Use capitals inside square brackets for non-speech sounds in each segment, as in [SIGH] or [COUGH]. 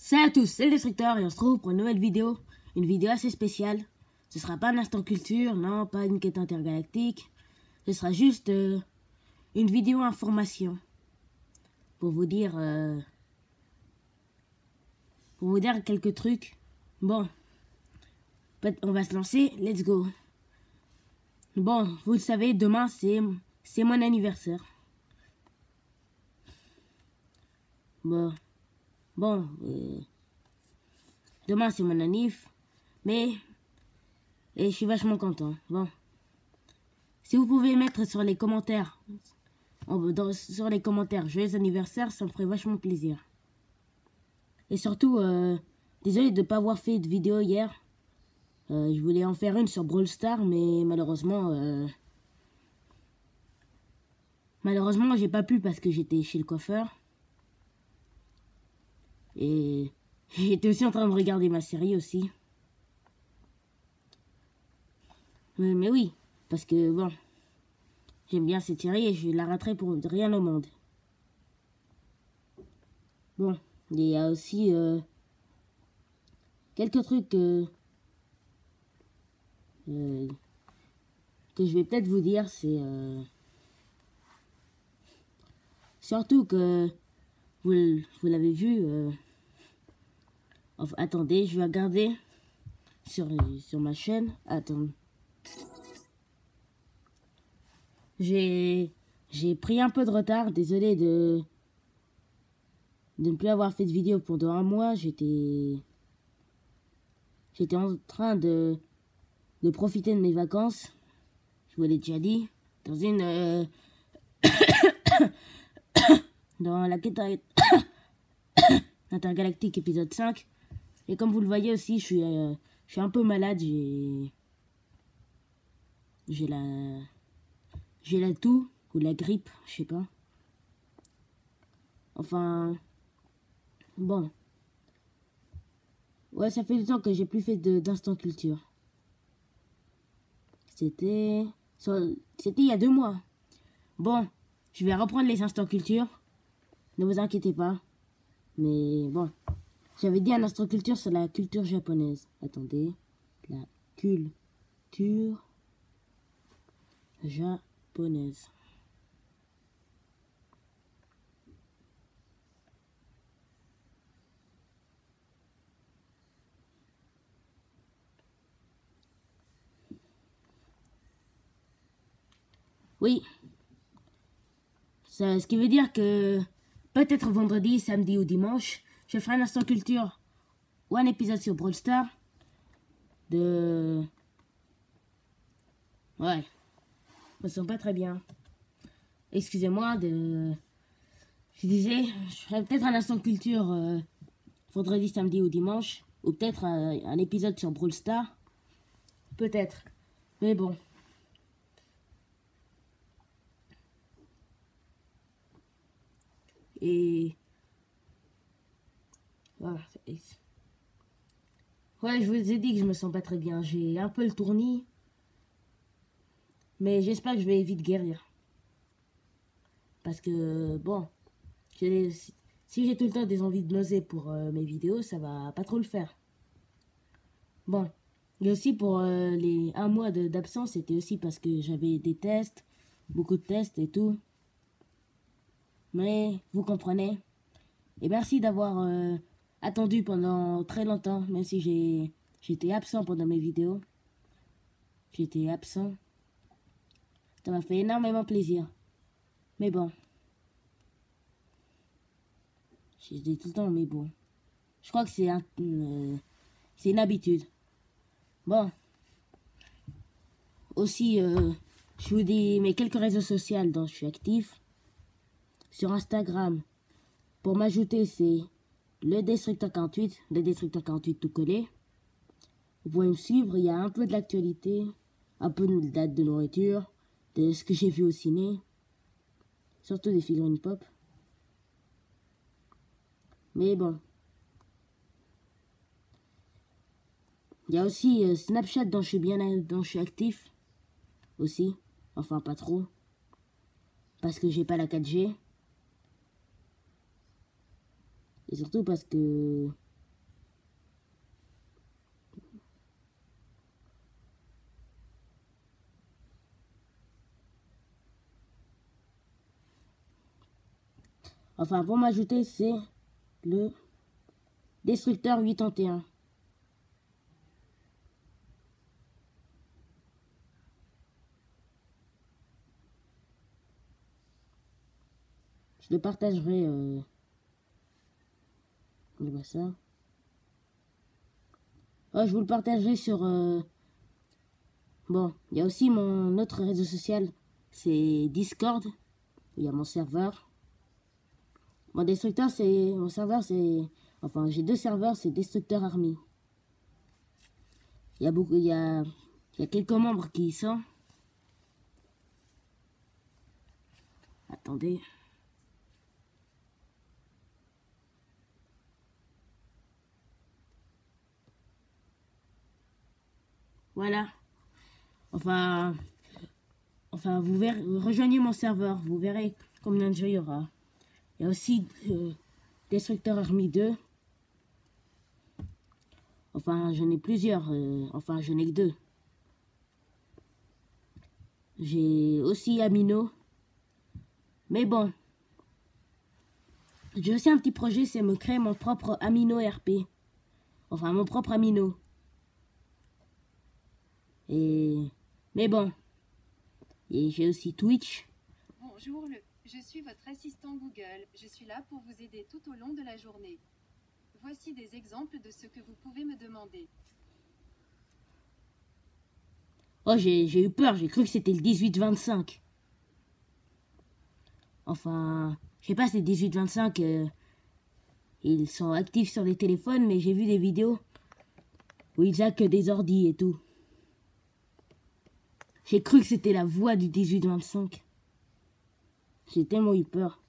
Salut à tous, c'est le Destructeur et on se retrouve pour une nouvelle vidéo. Une vidéo assez spéciale. Ce sera pas un instant culture, non, pas une quête intergalactique. Ce sera juste euh, une vidéo information. Pour vous dire... euh, pour vous dire quelques trucs. Bon. On va se lancer, let's go. Bon, vous le savez, demain c'est c'est mon anniversaire. Bon. Bon, euh, demain c'est mon anniv, mais je suis vachement content. Bon, si vous pouvez mettre sur les commentaires, sur les commentaires joyeux anniversaire, ça me ferait vachement plaisir. Et surtout, euh, désolé de ne pas avoir fait de vidéo hier. Euh, je voulais en faire une sur Brawl Star, mais malheureusement, malheureusement, j'ai pas pu parce que j'étais chez le coiffeur. Et j'étais aussi en train de regarder ma série aussi. Mais, mais oui, parce que bon, j'aime bien cette série et je la raterai pour rien au monde. Bon, il y a aussi euh, quelques trucs euh, euh, que je vais peut-être vous dire. C'est euh, surtout que vous, vous l'avez vu. Attendez, je vais regarder sur, sur ma chaîne. Attends. J'ai j'ai pris un peu de retard. Désolé de de ne plus avoir fait de vidéo pendant un mois. J'étais j'étais en train de de profiter de mes vacances. Je vous l'ai déjà dit dans une euh, [COUGHS] dans la quête [COUGHS] intergalactique épisode 5. Et comme vous le voyez aussi, je suis, euh, je suis un peu malade. J'ai j'ai la j'ai la toux ou la grippe, je sais pas. Enfin bon. Ouais, ça fait du temps que j'ai plus fait d'instant culture. C'était c'était il y a deux mois. Bon, je vais reprendre les instants culture. Ne vous inquiétez pas. Mais bon, j'avais dit un instant culture sur la culture japonaise. Attendez, la culture japonaise. Oui. Ce qui veut dire que peut-être vendredi, samedi ou dimanche, je ferai un instant culture ou un épisode sur Brawl Star de... Ouais. Je me pas très bien. Excusez-moi de... Je disais, je ferai peut-être un instant culture euh, vendredi, samedi ou dimanche. Ou peut-être un, un épisode sur Brawl Star. Peut-être. Mais bon. Et... Voilà. Ouais, je vous ai dit que je me sens pas très bien. J'ai un peu le tournis. Mais j'espère que je vais vite guérir. Parce que, bon, si j'ai tout le temps des envies de nausées pour euh, mes vidéos, ça va pas trop le faire. Bon, et aussi pour euh, les un mois d'absence, c'était aussi parce que j'avais des tests, beaucoup de tests et tout. Mais vous comprenez. Et merci d'avoir euh, attendu pendant très longtemps, même si j'ai j'étais absent pendant mes vidéos. J'étais absent. Ça m'a fait énormément plaisir. Mais bon. Je dis tout le temps, mais bon. Je crois que c'est un, euh, c'est une habitude. Bon. Aussi, euh, je vous dis mes quelques réseaux sociaux dont je suis actif. Sur Instagram, pour m'ajouter, c'est le Destructeur 48, le Destructeur 48 tout collé. Vous pouvez me suivre, il y a un peu de l'actualité, un peu de date de nourriture, de ce que j'ai vu au ciné, surtout des figurines pop. Mais bon. Il y a aussi euh, Snapchat dont je suis bien dont je suis actif aussi. Enfin pas trop. Parce que j'ai pas la 4G. Et surtout parce que... Enfin, pour m'ajouter, c'est le destructeur 81. Je le partagerai... Euh, on ça. Oh, je vous le partagerai sur... Euh, bon, il y a aussi mon autre réseau social, c'est Discord. Il y a mon serveur. Mon destructeur, c'est... Mon serveur, c'est... Enfin, j'ai deux serveurs, c'est Destructeur Army. Il y a beaucoup... Il y a... Il y a quelques membres qui y sont. Attendez. Voilà. Enfin, enfin vous verrez, rejoignez mon serveur, vous verrez combien de jeux il y aura. Il y a aussi euh, Destructeur Army 2. Enfin, j'en ai plusieurs. Euh, enfin, je n'ai que deux. J'ai aussi Amino. Mais bon. J'ai aussi un petit projet, c'est me créer mon propre Amino RP. Enfin, mon propre Amino. Et... Mais bon. Et j'ai aussi Twitch. Bonjour, je suis votre assistant Google. Je suis là pour vous aider tout au long de la journée. Voici des exemples de ce que vous pouvez me demander. Oh, j'ai eu peur, j'ai cru que c'était le 18-25. Enfin, je sais pas, c'est 18-25. Euh, ils sont actifs sur les téléphones, mais j'ai vu des vidéos où ils que des ordis et tout. J'ai cru que c'était la voix du 18-25. J'ai tellement eu peur.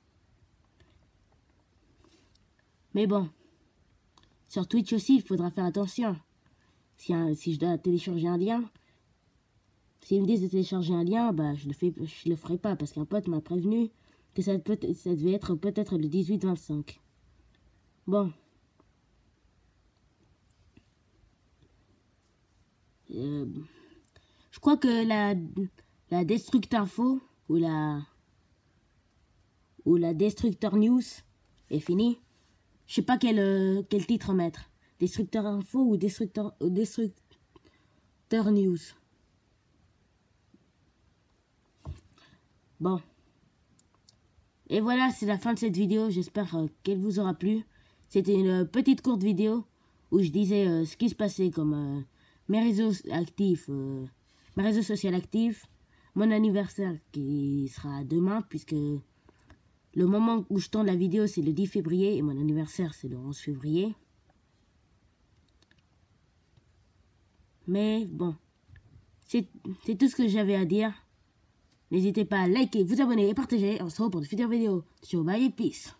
Mais bon. Sur Twitch aussi, il faudra faire attention. Si, si je dois télécharger un lien, s'ils me disent de télécharger un lien, bah je le le ferai pas parce qu'un pote m'a prévenu que ça, peut, ça devait être peut-être le 18-25. Bon. Euh, je crois que la, la Info ou la, ou la Destructor News est finie. Je sais pas quel, euh, quel titre mettre. Destructor Info ou Destructor, ou Destructor News. Bon. Et voilà, c'est la fin de cette vidéo. J'espère euh, qu'elle vous aura plu. C'était une petite courte vidéo où je disais euh, ce qui se passait comme mes réseaux actifs mes réseaux sociaux actifs, mon anniversaire qui sera demain puisque le moment où je tourne la vidéo c'est le 10 février et mon anniversaire c'est le 11 février. Mais bon, c'est tout ce que j'avais à dire. N'hésitez pas à liker, vous abonner et partager. On se retrouve pour de futures vidéos. Ciao, bye et peace.